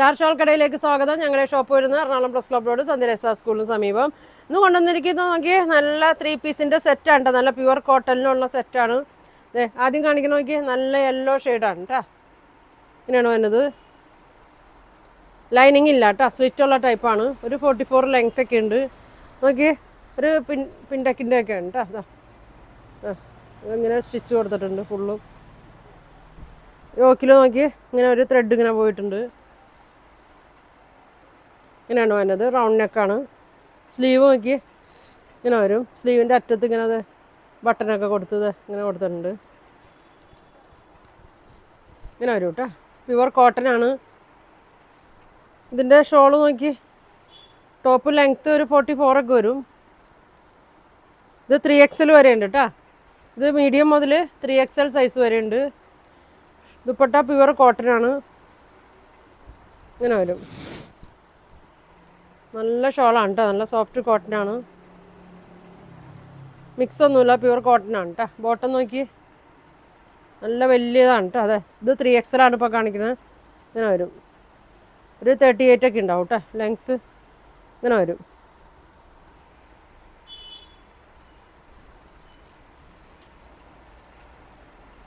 Star shawl കടയിലേക്ക് സ്വാഗതം. ഞങ്ങളുടെ ഷോപ്പ് വരുന്നത് എറണാകുളം പ്ലസ് ക്ലബ് റോഡ് സ്കൂളിന് സമീപം. ഇന്ന് കൊണ്ടുവന്നിരിക്കുന്നത് നോക്കി നല്ല ത്രീ പീസിന്റെ സെറ്റാണ്. നല്ല പ്യുവർ കോട്ടണിലുള്ള സെറ്റാണ് ആദ്യം കാണിക്കുന്ന നോക്കി നല്ല യെല്ലോ ഷെയ്ഡാണ് കേട്ടോ ഇങ്ങനെയാണ് വരുന്നത്. ലൈനിങ് ഇല്ല കേട്ടോ സ്ലിറ്റ് ഉള്ള ടൈപ്പാണ് ഒരു ഫോർട്ടി ഫോർ ലെങ്ത് ഒക്കെ ഉണ്ട്. നോക്കി ഒരു പിൻ പിൻടക്കിന്റെ ഒക്കെ ഉണ്ട് കേട്ടോ ആ ഇങ്ങനെ സ്റ്റിച്ച് കൊടുത്തിട്ടുണ്ട് ഫുള്ളും യോക്കിൽ നോക്കി ഇങ്ങനെ ഒരു ത്രെഡ് ഇങ്ങനെ പോയിട്ടുണ്ട്. ഇങ്ങനെയാണ് വരുന്നത് റൗണ്ട് നെക്കാണ് സ്ലീവ് നോക്കി ഇങ്ങനെ വരും. സ്ലീവിന്റെ അറ്റത്ത് ഇങ്ങനെ അത് ബട്ടനൊക്കെ കൊടുത്തത് ഇങ്ങനെ കൊടുത്തിട്ടുണ്ട്. ഇങ്ങനെ വരും കേട്ടോ പ്യുവർ കോട്ടനാണ് ഇതിന്റെ ഷോൾ നോക്കി ടോപ്പ് ലെങ്ത്ത് ഒരു ഫോർട്ടി ഫോറൊക്കെ വരും. ഇത് ത്രീ എക്സൽ വരെ ഉണ്ട് കേട്ടോ ഇത് മീഡിയം മുതൽ ത്രീ എക്സൽ സൈസ് വരെ ഉണ്ട്. ദുപ്പട്ട പ്യുവർ കോട്ടനാണ് ഇങ്ങനെ വരും. നല്ല ഷോളാണ് കേട്ടോ നല്ല സോഫ്റ്റ് കോട്ടൺ ആണ്. മിക്സ് ഒന്നുമില്ല പ്യുവർ കോട്ടൺ ആണ് കേട്ടോ ബോട്ടം നോക്കി. നല്ല വലിയതാണ് കേട്ടോ അതെ ഇത് ത്രീ ആണ് ഇപ്പോൾ കാണിക്കുന്നത്. ഇങ്ങനെ വരും. ഒരു തേർട്ടി എയ്റ്റ് ഒക്കെ ഉണ്ടാവും കേട്ടോ ലെങ്ത്ത് ഇങ്ങനെ വരും.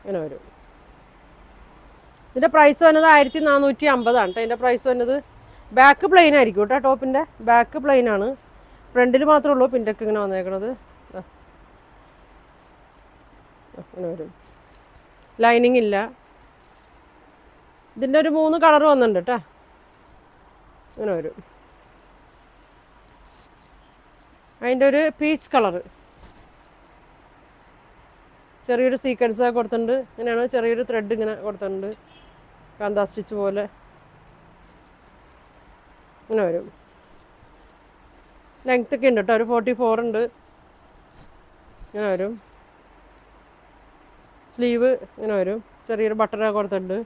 ഇങ്ങനെ വരും. ഇതിന്റെ പ്രൈസ് വന്നത് ആയിരത്തി നാനൂറ്റി അമ്പതാണ് കേട്ടോ ഇതിന്റെ പ്രൈസ് വന്നത് ബാക്ക് പ്ലെയിൻ ആയിരിക്കും കേട്ടോ ടോപ്പിന്റെ ബാക്ക് പ്ലെയിൻ ആണ്. ഫ്രണ്ടിൽ മാത്രമേ ഉള്ളൂ. പിന്റെക്ക് ഇങ്ങനെ വന്നേക്കണത്. ലൈനിങ് ഇല്ല. ഇതിന്റെ ഒരു മൂന്ന് കളർ വന്നിട്ടുണ്ട് കേട്ടോ ഇങ്ങനെ വരും. അതിന്റെ ഒരു പീച്ച് കളറ് ചെറിയൊരു സീക്വൻസ് കൊടുത്തിട്ടുണ്ട്. ഇങ്ങനെയാണ് ചെറിയൊരു ത്രെഡ് ഇങ്ങനെ കൊടുത്തിട്ടുണ്ട്. കാന്താ സ്റ്റിച്ച് പോലെ. ഇങ്ങനെ വരും. ലെങ്ത് ഒക്കെ ഉണ്ട് കേട്ടോ ഒരു ഫോർട്ടി ഫോർ ഉണ്ട്. ഇങ്ങനെ വരും. സ്ലീവ് ഇങ്ങനെ വരും. ചെറിയൊരു ബട്ടറൊക്കെ കൊടുത്തിട്ടുണ്ട്.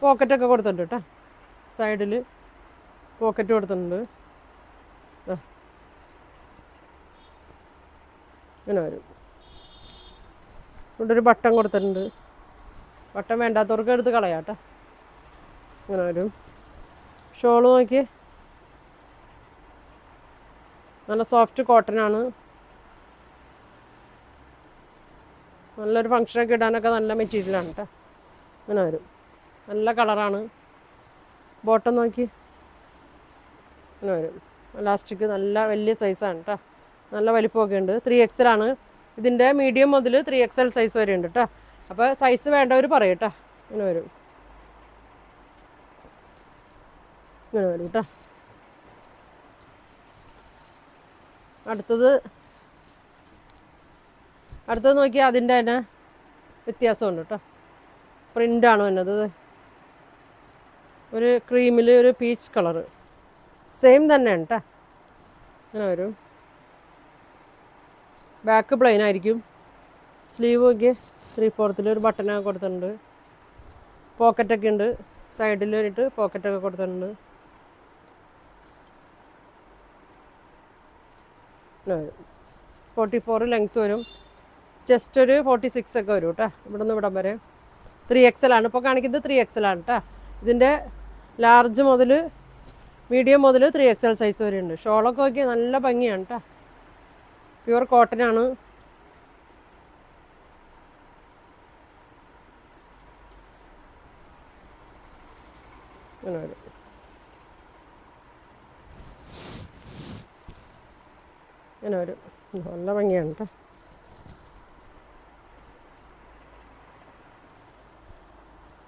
പോക്കറ്റൊക്കെ കൊടുത്തിട്ടുണ്ട് കേട്ടോ സൈഡിൽ പോക്കറ്റ് കൊടുത്തിട്ടുണ്ട്. ഇങ്ങനെ വരും. ഇവിടെ ഒരു ബട്ടൺ കൊടുത്തിട്ടുണ്ട്. ബട്ടൺ വേണ്ടാത്തവർക്ക് എടുത്ത് കളയാം കേട്ടോ ഇങ്ങനെ വരും. ഷോൾ നോക്കി നല്ല സോഫ്റ്റ് കോട്ടൺ ആണ്. നല്ലൊരു ഫങ്ഷനൊക്കെ ഇടാനൊക്കെ നല്ല മെറ്റീരിയലാണ് കേട്ടോ ഇങ്ങനെ വരും. നല്ല കളറാണ് ബോട്ടം നോക്കി. ഇങ്ങനെ വരും. ലാസ്റ്റിക്ക് നല്ല വലിയ സൈസാണ് കേട്ടോ നല്ല വലിപ്പമൊക്കെ ഉണ്ട്. ത്രീ ആണ്. ഇതിന്റെ മീഡിയം മുതൽ ത്രീ എക്സൽ സൈസ് വരെ ഉണ്ട് കേട്ടോ അപ്പോൾ സൈസ് വേണ്ടവർ പറയും കേട്ടോ ഇങ്ങനെ വരും. ഇങ്ങനെ വരും കേട്ടോ. അടുത്തത് അടുത്തത് നോക്കിയാൽ അതിന്റെ തന്നെ വ്യത്യാസമുണ്ട് കേട്ടോ. പ്രിന്റാണ് വന്നത്. ഇത്. ഒരു ക്രീമിൽ ഒരു പീച്ച് കളറ്. സെയിം തന്നെയാണ് കേട്ടോ. ഇങ്ങനെ വരും. ബാക്ക് പ്ലെയിൻ ആയിരിക്കും. സ്ലീവ് നോക്കി ത്രീ ഫോർത്തിൽ ഒരു ബട്ടനൊക്കെ കൊടുത്തിട്ടുണ്ട്. പോക്കറ്റൊക്കെ ഉണ്ട്. സൈഡിൽ വരിട്ട് പോക്കറ്റൊക്കെ കൊടുത്തിട്ടുണ്ട്. ഫോർട്ടി ഫോർ ലെങ്ത്ത് വരും. ചെസ്റ്റ് ഒരു ഫോർട്ടി സിക്സ് ഒക്കെ വരും കേട്ടോ ഇവിടെ നിന്ന് ഇവിടം വരെ ത്രീ ആണ്. ഇപ്പോൾ കാണിക്കുന്നത് ത്രീ ആണ് കേട്ടോ ഇതിന്റെ ലാർജ് മുതൽ മീഡിയം മുതൽ ത്രീ എക്സൽ സൈസ് വരെ ഉണ്ട്. ഷോളൊക്കെ നോക്കി നല്ല ഭംഗിയാണ് കേട്ടോ പ്യുവർ കോട്ടൺ ആണ്. ഇങ്ങനെ വരും. ഇങ്ങനെ വരും നല്ല ഭംഗിയാണ് കേട്ടോ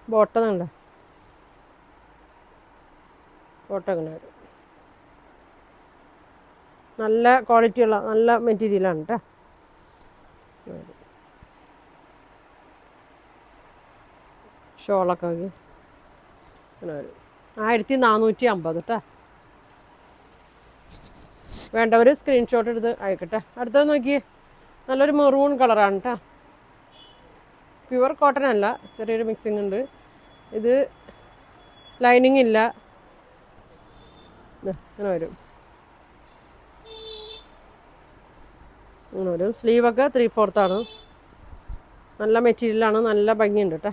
ബോട്ടം നല്ല ബോട്ടം ഇങ്ങനെ വരും. നല്ല ക്വാളിറ്റിയുള്ള നല്ല മെറ്റീരിയലാണ് കേട്ടോ ഷോളൊക്കെ ആയിരത്തി നാനൂറ്റി അമ്പത് കേട്ടോ വേണ്ടവർ സ്ക്രീൻഷോട്ട് എടുത്ത് അയക്കട്ടെ. അടുത്തത് നോക്കിയേ നല്ലൊരു മെറൂൺ കളറാണ് കേട്ടോ പ്യുവർ കോട്ടൺ അല്ല ചെറിയൊരു മിക്സിംഗ് ഉണ്ട്. ഇത് ലൈനിങ് ഇല്ല. അങ്ങനെ വരും. അങ്ങനെ വരും. സ്ലീവൊക്കെ ത്രീ ഫോർത്താണ് നല്ല മെറ്റീരിയലാണ് നല്ല ഭംഗിയുണ്ട് കേട്ടോ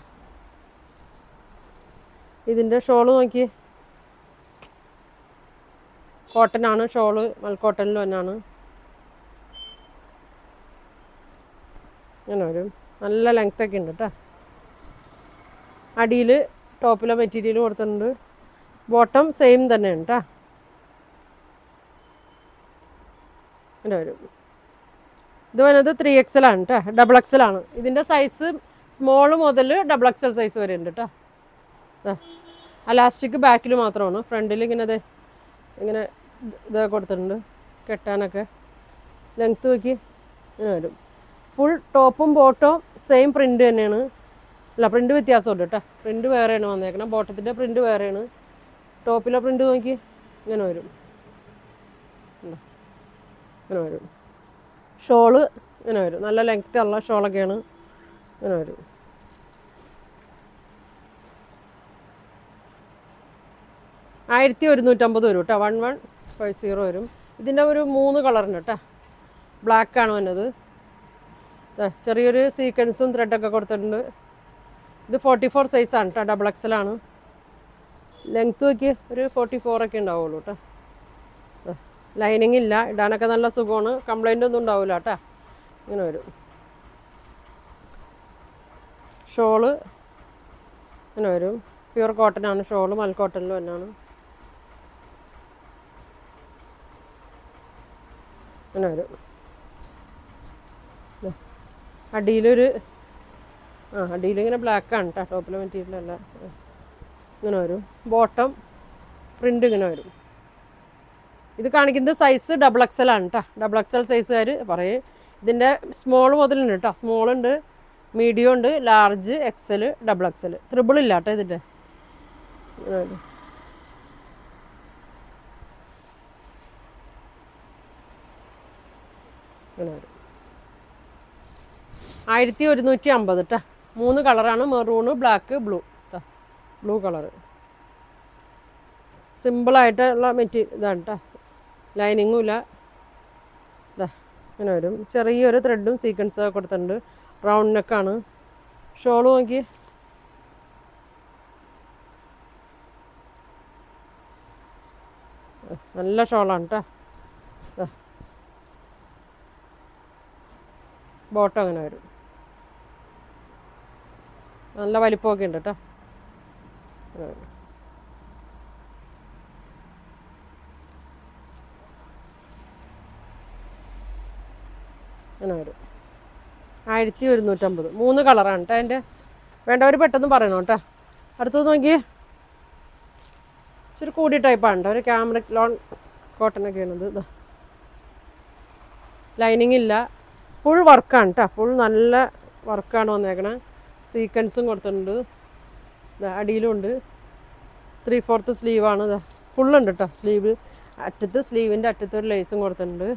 ഇതിന്റെ ഷോൾ നോക്കി കോട്ടനാണ് ഷോൾ മൽക്കോട്ടനിൽ തന്നെയാണ്. ഇങ്ങനെ വരും. നല്ല ലെങ്ത് ഒക്കെ ഉണ്ട് കേട്ടോ അടിയിൽ ടോപ്പിലെ മെറ്റീരിയൽ കൊടുത്തിട്ടുണ്ട്. ബോട്ടം സെയിം തന്നെയാണ് കേട്ടോ ഇങ്ങനെ വരും. ഇത് വന്നത് ത്രീ എക്സൽ ആണ് കേട്ടോ ഡബിൾ എക്സൽ ആണ്. ഇതിന്റെ സൈസ് സ്മോൾ മുതൽ ഡബിൾ എക്സൽ സൈസ് വരെ ഉണ്ട് കേട്ടോ അലാസ്റ്റിക് ബാക്കിൽ മാത്രമാണ്. ഫ്രണ്ടിൽ ഇങ്ങനെ ഇത് ഇങ്ങനെ ഇതാ ഇതൊക്കെ കൊടുത്തിട്ടുണ്ട്. കെട്ടാനൊക്കെ. ലെങ്ത്ത് നോക്കി ഇങ്ങനെ വരും. ഫുൾ ടോപ്പും ബോട്ടവും സെയിം പ്രിന്റ് തന്നെയാണ്. അല്ല പ്രിന്റ് വ്യത്യാസമുണ്ട് കേട്ടോ. പ്രിന്റ് വേറെയാണ് വന്നേക്കണം ബോട്ടത്തിന്റെ പ്രിന്റ് വേറെയാണ്. ടോപ്പിലെ പ്രിന്റ് നോക്കി ഇങ്ങനെ വരും? ഇങ്ങനെ വരും. ഷോൾ ഇങ്ങനെ വരും. നല്ല ലെങ്ത്തുള്ള ഷോളൊക്കെയാണ് ഇങ്ങനെ വരും. ആയിരത്തി ഒരുന്നൂറ്റമ്പത് വരും കേട്ടോ വൺ വൺ ഫൈവ് സീറോ വരും. ഇതിന്റെ ഒരു മൂന്ന് കളറുണ്ട് കേട്ടോ ബ്ലാക്കാണ് വന്നത്. ചെറിയൊരു സീക്വൻസും ത്രെഡൊക്കെ കൊടുത്തിട്ടുണ്ട്. ഇത് ഫോർട്ടി ഫോർ സൈസാണ് കേട്ടോ ഡബിൾ എക്സലാണ് ലെങ്ത്ത് നോക്കി ഒരു ഫോർട്ടി ഫോറൊക്കെ ഉണ്ടാവുള്ളൂ കേട്ടോ ലൈനിങ് ഇല്ല. ഇടാനൊക്കെ നല്ല സുഖമാണ്. കംപ്ലൈന്റ് ഒന്നും ഉണ്ടാവില്ല കേട്ടോ ഇങ്ങനെ വരും. ഷോൾ ഇങ്ങനെ വരും. പ്യുവർ കോട്ടനാണ് ഷോൾ മൽക്കോട്ടനിൽ തന്നെയാണ്. ഇങ്ങനെ വരും. അടിയിലൊരു ആ അടിയിലിങ്ങനെ ബ്ലാക്കാണ് കേട്ടോ ടോപ്പിലെ മെറ്റീരിയലല്ല ഇങ്ങനെ വരും. ബോട്ടം പ്രിന്റ് ഇങ്ങനെ വരും. ഇത് കാണിക്കുന്നത് സൈസ് ഡബിൾ എക്സൽ ആണ് കേട്ടോ ഡബിൾ എക്സൽ സൈസുകാർ പറയും. ഇതിന്റെ സ്മോൾ മുതലുണ്ട് കേട്ടോ സ്മോൾ ഉണ്ട് മീഡിയം ഉണ്ട് large XL double XL triple ഇല്ല കേട്ടോ ഇതിന്റെ ഇങ്ങനെ വരും. ആയിരത്തി ഒരുന്നൂറ്റി അമ്പത് കേട്ടോ മൂന്ന് കളറാണ്. Maroon black blue. കേട്ടോ ബ്ലൂ കളറ്. സിമ്പിളായിട്ടുള്ള മെറ്റീരിയൽ ഇതാണ് കേട്ടോ ലൈനിങ്ങും ഇല്ല. ഇതാ ഇങ്ങനെ വരും. ചെറിയൊരു ത്രെഡും സീക്വൻസൊക്കെ കൊടുത്തിട്ടുണ്ട്. റൗണ്ട് നെക്കാണ് ഷോൾ നോക്കി നല്ല ഷോളാണ് കേട്ടോ ബോട്ടം അങ്ങനെ വരും. നല്ല വലിപ്പമൊക്കെ ഉണ്ട് കേട്ടോ. അങ്ങനെ വരും. ആയിരത്തി ഒരുന്നൂറ്റമ്പത്. മൂന്ന് കളറാണ് കേട്ടോ അതിന്റെ. വേണ്ടവർ പെട്ടെന്ന് പറയണം കേട്ടോ. അടുത്തത് നോക്കിയേ. ഇച്ചിരി കൂടിയ ടൈപ്പാണ് കേട്ടോ. ഒരു ക്യാമറ ലോൺ കോട്ടനൊക്കെയാണ് ഇത്. ഇതാ ലൈനിങ് ഇല്ല. ഫുൾ വർക്കാണ് കേട്ടോ ഫുൾ നല്ല വർക്കാണ് വന്നേക്കണേ. സീക്വൻസും കൊടുത്തിട്ടുണ്ട്. അടിയിലുണ്ട്. ത്രീ ഫോർത്ത് സ്ലീവാണ് ഇതാ ഫുള്ളുണ്ട് കേട്ടോ സ്ലീവ് അറ്റത്ത് സ്ലീവിന്റെ അറ്റത്ത് ഒരു ലേസും കൊടുത്തിട്ടുണ്ട്.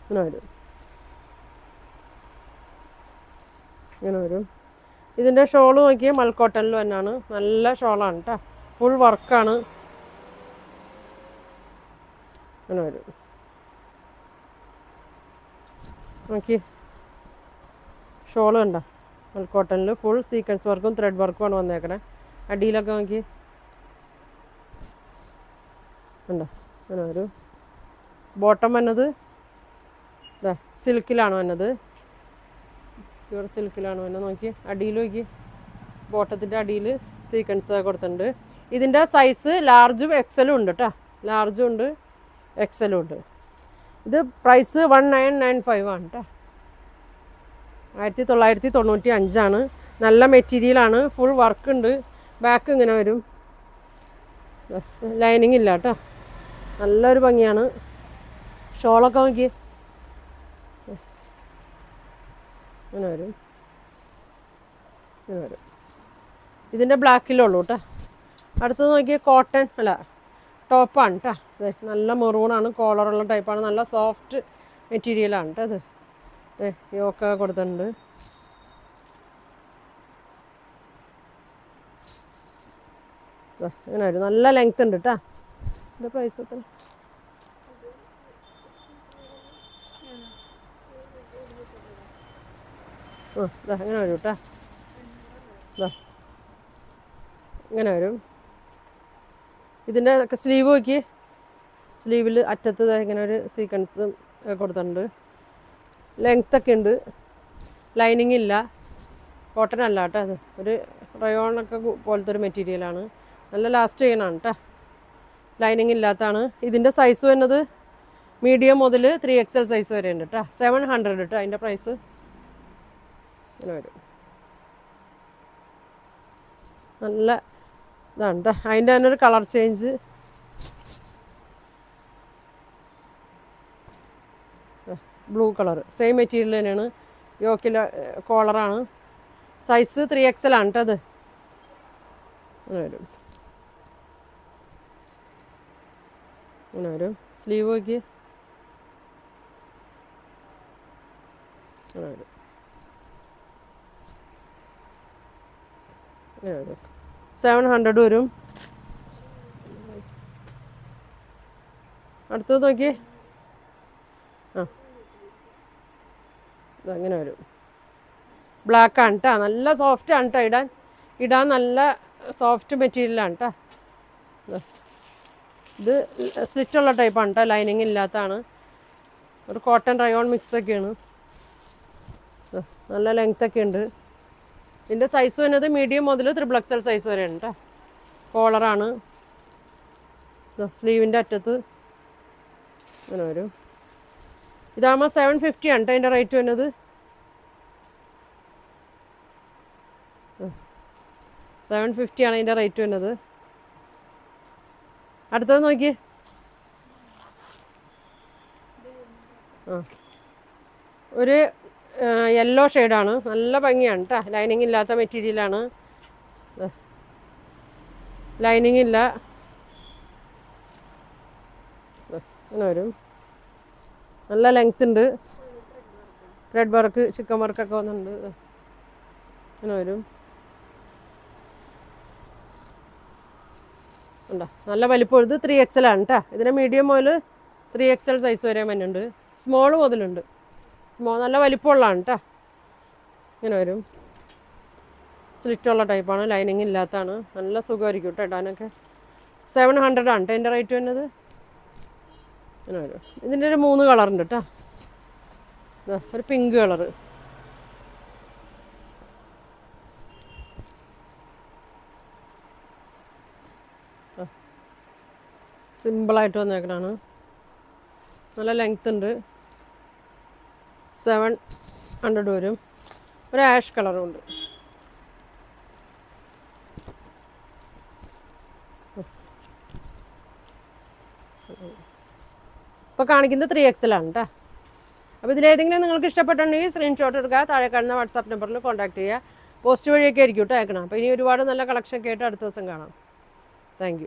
ഇങ്ങനെ വരും. ഇങ്ങനെ വരും. ഇതിന്റെ ഷോൾ നോക്കിയാൽ മൽക്കോട്ടനിൽ തന്നെയാണ്. നല്ല ഷോളാണ് കേട്ടോ ഫുൾ വർക്കാണ് അങ്ങനെ വരും. നോക്കി. ഷോൾ കണ്ട? കോട്ടണിൽ ഫുൾ സീക്വൻസ് വർക്കും ത്രെഡ് വർക്കുമാണ് വന്നേക്കണേ. അടിയിലൊക്കെ നോക്കി. ഉണ്ടോ അങ്ങനെ ഒരു ബോട്ടം വന്നത് ഇതാ സിൽക്കിലാണ് വന്നത്. പ്യൂർ സിൽക്കിലാണ് വന്നത്. നോക്കി. അടിയിൽ നോക്കി. ബോട്ടത്തിന്റെ അടിയിൽ സീക്വൻസ് കൊടുത്തിട്ടുണ്ട്. ഇതിന്റെ സൈസ് ലാർജും എക്സലും ഉണ്ട് കേട്ടോ ലാർജും ഉണ്ട്. എക്സലും ഉണ്ട്. ഇത് price one nine nine five ആണ് കേട്ടോ ആയിരത്തി തൊള്ളായിരത്തി തൊണ്ണൂറ്റി അഞ്ചാണ് നല്ല മെറ്റീരിയലാണ് ഫുൾ വർക്ക് ഉണ്ട്. ബാക്ക് ഇങ്ങനെ വരും. ലൈനിങ് ഇല്ല കേട്ടോ നല്ലൊരു ഭംഗിയാണ്. ഷോളൊക്കെ നോക്കി ഇങ്ങനെ വരും. ഇങ്ങനെ വരും. ഇതിന്റെ ബ്ലാക്കിലുള്ളൂ കേട്ടോ അടുത്തത് നോക്കിയാൽ കോട്ടൺ അല്ല ടോപ്പാണ് കേട്ടോ നല്ല മെറൂണാണ് കോളറുള്ള ടൈപ്പാണ്. നല്ല സോഫ്റ്റ് മെറ്റീരിയലാണ് കേട്ടോ ഇത്. യോക്ക കൊടുത്തിട്ടുണ്ട്. ദാ ഇങ്ങനെ വരും നല്ല ലെങ്ത് ഉണ്ട് കേട്ടോ എന്താ പ്രൈസ് എത്ര ആ ഇതാ ഇങ്ങനെ വരും കേട്ടോ ഇതാ ഇങ്ങനെ വരും. ഇതിന്റെ സ്ലീവ് നോക്കി. സ്ലീവിൽ അറ്റത്ത് ഇങ്ങനെ ഒരു സീക്വൻസ് കൊടുത്തിട്ടുണ്ട്. ലെങ്ത് ഒക്കെ ഉണ്ട്. ലൈനിങ് ഇല്ല. കോട്ടൺ അല്ല കേട്ടോ അത്. ഒരു റയോണൊക്കെ പോലത്തെ ഒരു മെറ്റീരിയലാണ് നല്ല ലാസ്റ്റ് ചെയ്യണാണ് കേട്ടോ ലൈനിങ് ഇല്ലാത്തതാണ് ഇതിന്റെ സൈസ് വരുന്നത് മീഡിയം മുതൽ ത്രീ എക്സ് എൽ സൈസ് വരെ ഉണ്ട് കേട്ടോ സെവൻ ഹൺഡ്രഡ് കേട്ടോ അതിന്റെ പ്രൈസ് ഇങ്ങനെ വരും. നല്ല ഇതാണ് കേട്ടോ അതിന്റെ തന്നെ ഒരു colour change. Blue colour same material തന്നെയാണ്. യോക്കിലെ കോളറാണ് സൈസ് ത്രീ എക്സ് എൽ ആണ് കേട്ടോ അത്. വരും. അങ്ങനെ വരും. സ്ലീവ് നോക്കി. അങ്ങനെ വരും. അങ്ങനെ വരും. സെവൻ ഹൺഡ്രഡ് വരും. അടുത്തത് നോക്കി ആ. അങ്ങനെ വരും. ബ്ലാക്ക് ആണ് കേട്ടോ നല്ല സോഫ്റ്റ് ആണ് കേട്ടോ ഇടാൻ. ഇടാൻ നല്ല സോഫ്റ്റ് മെറ്റീരിയലാണ് കേട്ടോ ഇത് സ്ലിറ്റുള്ള ടൈപ്പാണ് കേട്ടോ ലൈനിങ് ഇല്ലാത്തതാണ് ഒരു കോട്ടൺ റയോൺ മിക്സ് ഒക്കെയാണ് ദാ, നല്ല ലെങ്ത്തൊക്കെ ഉണ്ട് ഇതിന്റെ സൈസ് വരുന്നത് മീഡിയം മുതൽ ത്രിബിൾ എക്സൽ സൈസ് വരെ ഉണ്ട് കോളറാണ് സ്ലീവിന്റെ അറ്റത്ത് അങ്ങനെ വരും. ഇതാകുമ്പോൾ സെവൻ ഫിഫ്റ്റി ആണ് അതിന്റെ റേറ്റ് വരുന്നത്. സെവൻ ഫിഫ്റ്റി ആണ് അതിന്റെ റേറ്റ് വരുന്നത്. അടുത്തത് നോക്കി ആ. ഒരു യെല്ലോ ഷെയ്ഡാണ് നല്ല ഭംഗിയാണ് കേട്ടോ ലൈനിങ് ഇല്ലാത്ത മെറ്റീരിയലാണ് ലൈനിങ് ഇല്ല. അങ്ങനെ വരും. നല്ല ലെങ്ത് ഉണ്ട്. ത്രെഡ് വർക്ക് ചിക്കൻ വർക്കൊക്കെ വന്നിട്ടുണ്ട്. അങ്ങനെ വരും. ഉണ്ടോ? നല്ല വലിപ്പം. ഇത് ത്രീ എക്സൽ ആണ് കേട്ടോ ഇതിന് മീഡിയം മുതൽ ത്രീ എക്സൽ സൈസ് വരെ മഞ്ഞുണ്ട് സ്മോൾ മുതലുണ്ട്. സ്മോൾ നല്ല വലിപ്പമുള്ളതാണ് കേട്ടോ ഇങ്ങനെ വരും. സ്ലിറ്റുള്ള ടൈപ്പാണ് ലൈനിങ് ഇല്ലാത്തതാണ്. നല്ല സുഖമായിരിക്കും കേട്ടോ ഇടാനൊക്കെ. സെവൻ ഹൺഡ്രഡ് ആണ് കേട്ടോ എന്റെ റേറ്റ് വരുന്നത്. ഇങ്ങനെ വരും. ഇതിന്റെ ഒരു മൂന്ന് കളറുണ്ട് കേട്ടോ ഒരു പിങ്ക് കളറ് സിമ്പിളായിട്ട് വന്നേക്കണാണ് നല്ല ലെങ്ത് ഉണ്ട്. സെവൻ ഹൺഡ്രഡ് വരും. ഒരു ആഷ് കളറും ഉണ്ട് ഇപ്പോൾ കാണിക്കുന്നത് ത്രീ എക്സലാണ് കേട്ടോ അപ്പോൾ ഇതിലേതെങ്കിലും നിങ്ങൾക്ക് ഇഷ്ടപ്പെട്ടുണ്ടെങ്കിൽ സ്ക്രീൻഷോട്ട് എടുക്കുക. താഴെ കാണുന്ന വാട്സാപ്പ് നമ്പറിൽ കോൺടാക്ട് ചെയ്യുക. പോസ്റ്റ് വഴിയൊക്കെ ആയിരിക്കും കേട്ടോ അയക്കണം. അപ്പോൾ ഇനി ഒരുപാട് നല്ല കളക്ഷൻ കേട്ട് അടുത്ത ദിവസം കാണാം. താങ്ക്